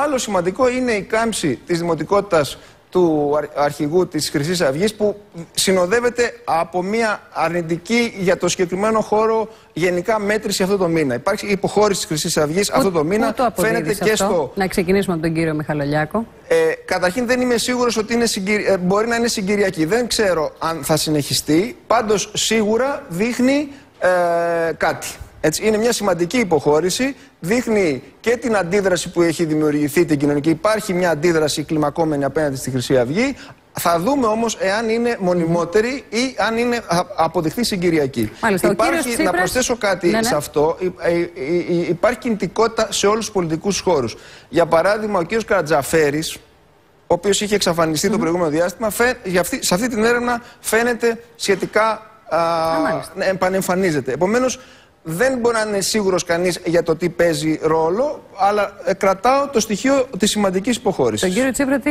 Άλλο σημαντικό είναι η κάμψη της δημοτικότητας του αρχηγού της χρυσής αυγής που συνοδεύεται από μια αρνητική για το συγκεκριμένο χώρο γενικά μέτρηση αυτό το μήνα. Υπάρχει υποχώρηση της χρυσής αυγής αυτό το μήνα. Πού το φαίνεται αυτό; και στο. Να ξεκινήσουμε από τον κύριο Μιχαλολιάκο. Ε, καταρχήν δεν είμαι σίγουρος ότι είναι συγκυρι... ε, μπορεί να είναι συγκυριακή. Δεν ξέρω αν θα συνεχιστεί. Πάντως σίγουρα δείχνει ε, κάτι. Έτσι, είναι μια σημαντική υποχώρηση. Δείχνει και την αντίδραση που έχει δημιουργηθεί την κοινωνική. Υπάρχει μια αντίδραση κλιμακόμενη απέναντι στη Χρυσή Αυγή. Θα δούμε όμως εάν είναι μονιμότερη ή αν είναι α- αποδειχθεί συγκυριακή. Μάλιστα, ο υπάρχει, κύριος να Τσίπρας- προσθέσω κάτι Ναι, ναι. σε αυτό. Υ- ε, ε, ε, Υπάρχει κινητικότητα σε όλους τους πολιτικούς χώρους. Για παράδειγμα, ο κ. Καρατζαφέρη, ο οποίος είχε εξαφανιστεί το προηγούμενο διάστημα, φαι, για αυτή, σε αυτή την έρευνα φαίνεται σχετικά α, μάλιστα. ναι, επανεμφανίζεται. Επομένως, δεν μπορεί να είναι σίγουρος κανείς για το τι παίζει ρόλο, αλλά ε, κρατάω το στοιχείο της σημαντικής υποχώρησης. Τον κύριο Τσίπρα τι